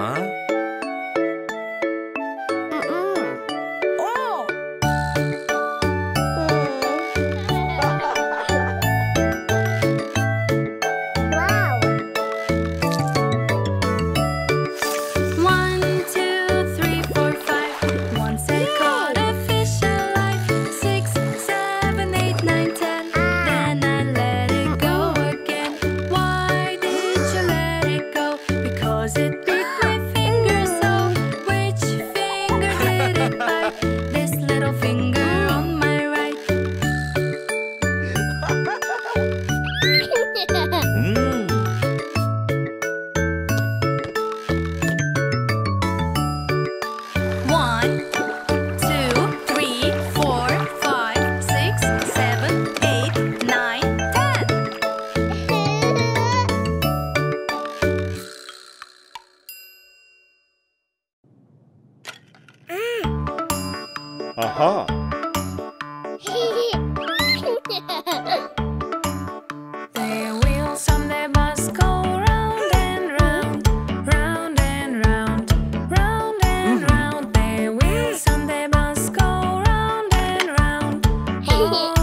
아. Yeah.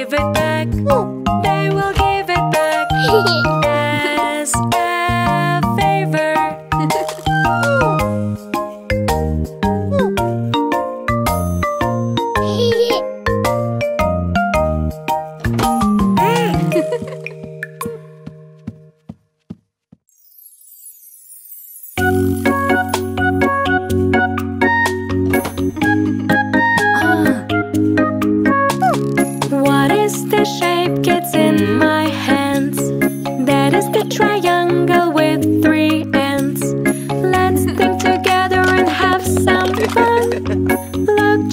give it back. Ooh.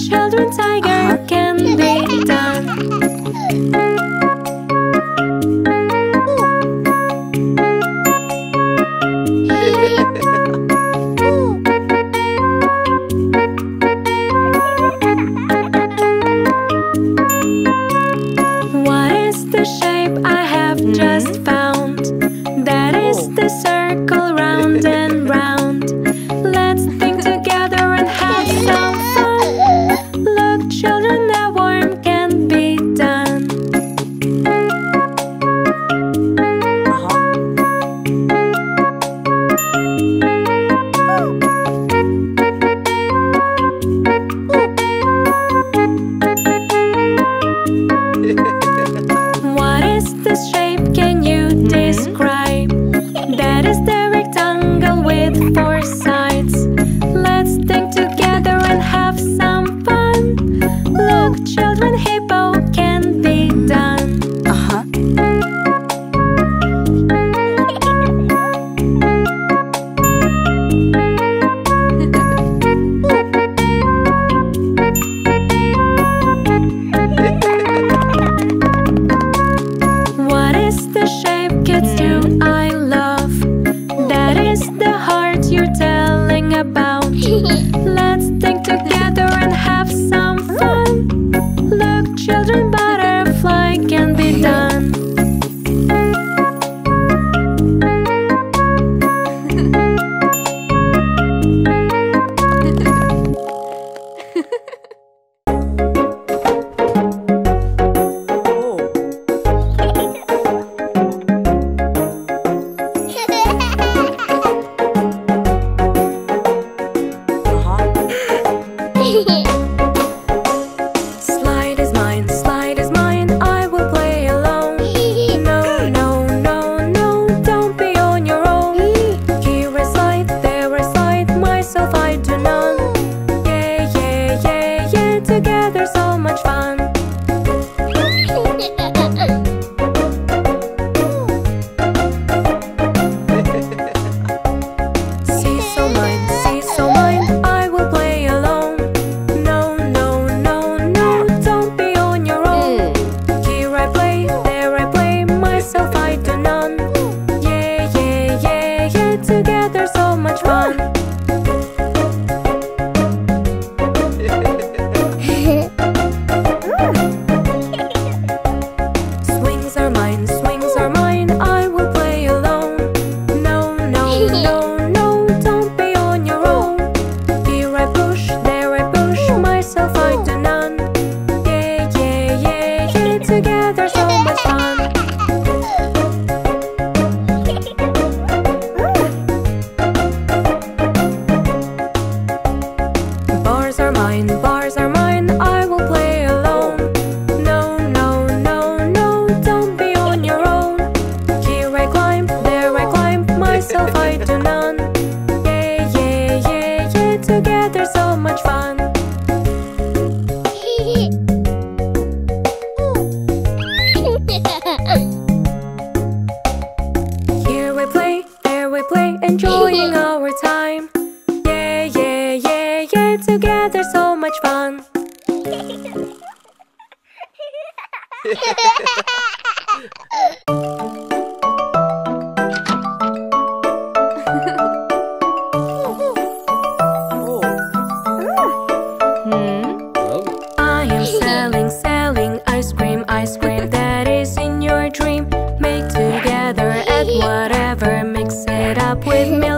Children, tiger. Can be What with milk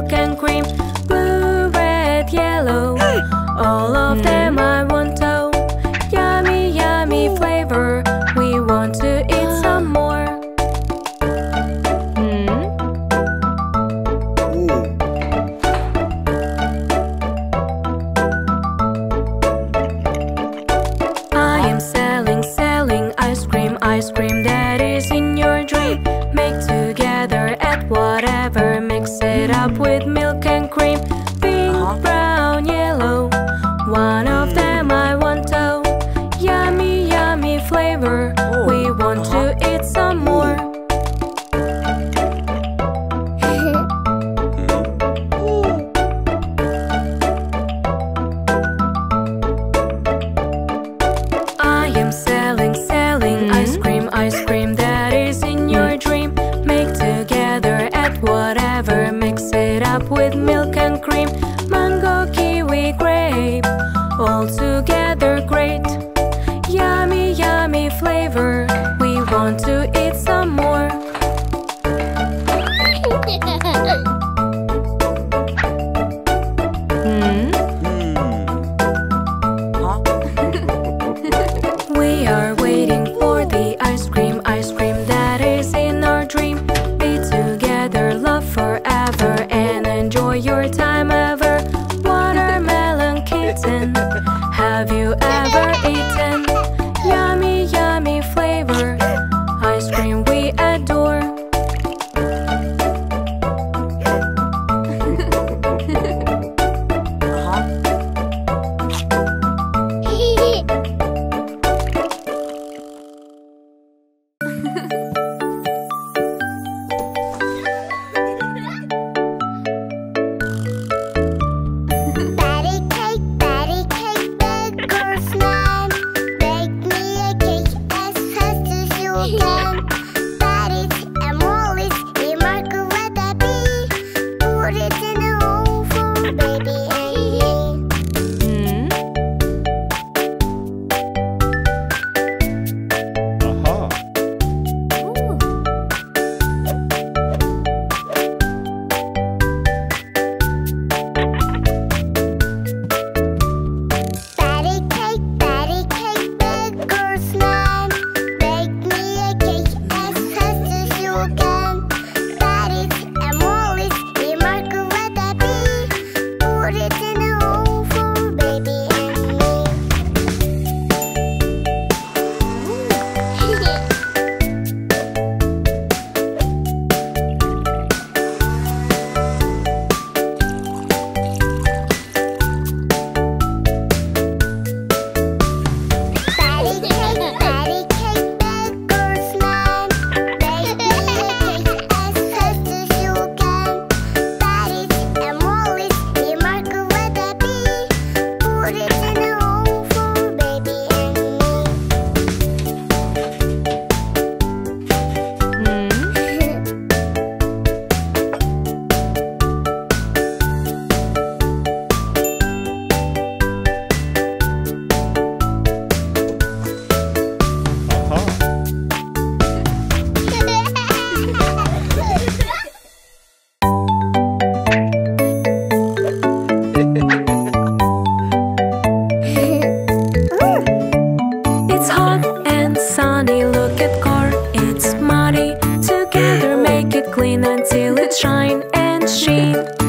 and